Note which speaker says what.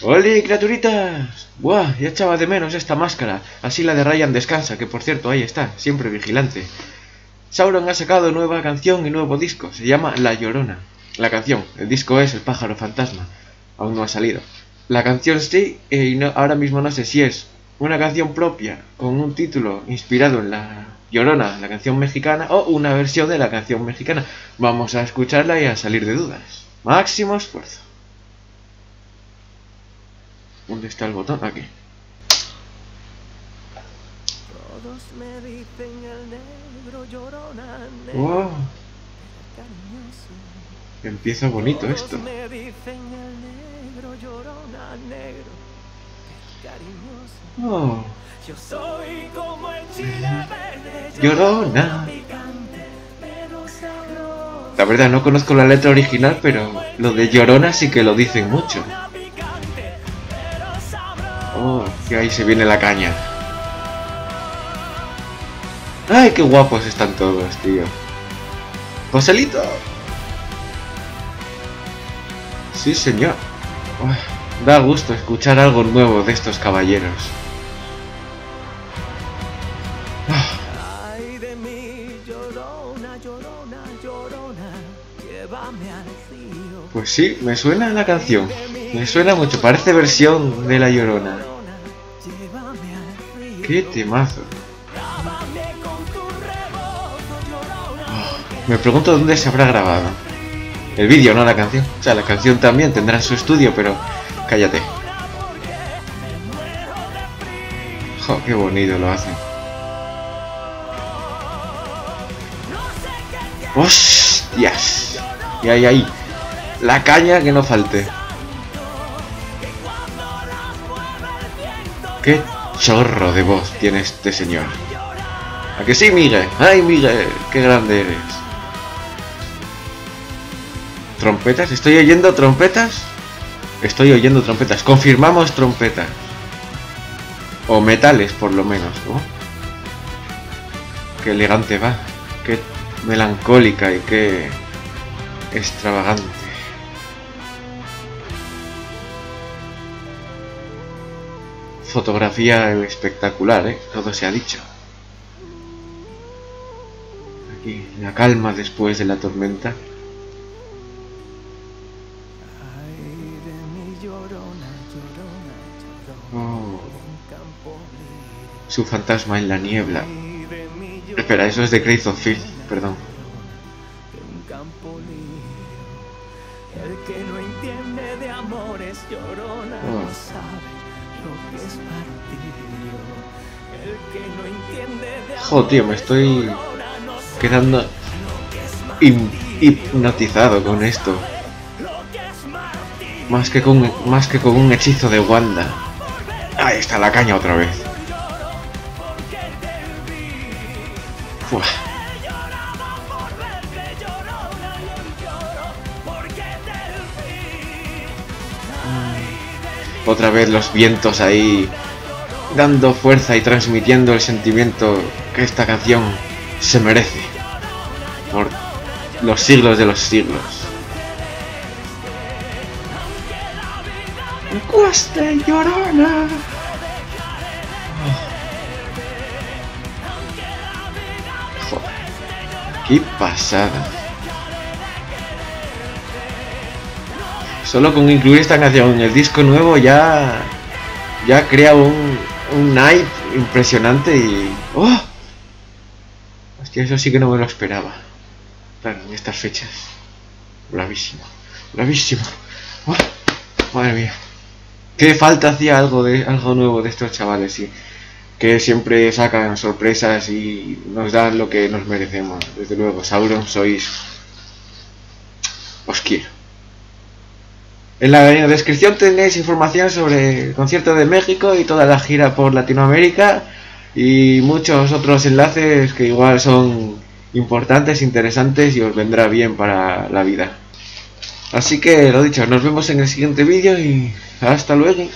Speaker 1: ¡Hola, criaturitas! ¡Buah! Ya echaba de menos esta máscara. Así la de Ryan descansa, que por cierto, ahí está, siempre vigilante. Sauron ha sacado nueva canción y nuevo disco. Se llama La Llorona. La canción, el disco es El pájaro fantasma. Aún no ha salido. La canción sí, y no, ahora mismo no sé si es una canción propia con un título inspirado en La Llorona, la canción mexicana, o una versión de la canción mexicana. Vamos a escucharla y a salir de dudas. Máximo esfuerzo. ¿Dónde está el botón? Aquí.
Speaker 2: Todos me dicen el negro llorona, negro
Speaker 1: ¡Wow!
Speaker 2: cariñoso.
Speaker 1: Empieza bonito
Speaker 2: Todos
Speaker 1: esto.
Speaker 2: me dicen el negro llorona, negro cariñoso.
Speaker 1: Oh,
Speaker 2: Yo soy como el chile verde,
Speaker 1: Llorona. La verdad, no conozco la letra original, pero lo de Llorona sí que lo dicen mucho. Oh, que ahí se viene la caña. ¡Ay, qué guapos están todos, tío! ¡Joselito! Sí, señor. Da gusto escuchar algo nuevo de estos caballeros.
Speaker 2: Ay de mí, llorona, llorona, llorona, llévame al río.
Speaker 1: Pues sí, me suena la canción. Me suena mucho, parece versión de La Llorona. ¡Qué temazo! Me pregunto dónde se habrá grabado. El vídeo, no la canción. O sea, la canción también tendrá su estudio, pero cállate. Jo, qué bonito lo hacen. ¡Hostias! Y ahí, ahí. La caña que no falte. ¡Qué chorro de voz tiene este señor! ¿A que sí, Miguel? ¡Ay, Miguel! ¡Qué grande eres! ¿Trompetas? ¿Estoy oyendo trompetas? Estoy oyendo trompetas. Confirmamos trompetas. O metales, por lo menos, ¿no? Qué elegante va. Qué melancólica y qué extravagante. Fotografía espectacular, ¿eh? Todo se ha dicho. Aquí, la calma después de la tormenta. Oh, su fantasma en la niebla. Espera, eso es de Crazy of Field, perdón.
Speaker 2: un campo libre. El que no entiende de amores, llorona,
Speaker 1: Oh.
Speaker 2: Lo que es. El que no entiende de
Speaker 1: Jo, tío, me estoy quedando hipnotizado con esto. Más que con, más que con un hechizo de Wanda. Ahí está la caña otra vez. Fuah. Otra vez los vientos ahí dando fuerza y transmitiendo el sentimiento que esta canción se merece por los siglos de los siglos. ¡Cueste llorona! Joder, qué pasada. Solo con incluir esta canción en el disco nuevo ya ya crea un, un hype impresionante y ¡oh! Hostia, eso sí que no me lo esperaba. Claro, en estas fechas. Bravísimo, bravísimo. ¡Oh! Madre mía. Qué falta hacía algo de algo nuevo de estos chavales, sí. Que siempre sacan sorpresas y nos dan lo que nos merecemos. Desde luego, Sauron sois. Os quiero. En la descripción tenéis información sobre el concierto de México y toda la gira por Latinoamérica y muchos otros enlaces que igual son importantes, interesantes y os vendrá bien para la vida. Así que lo dicho, nos vemos en el siguiente vídeo y hasta luego.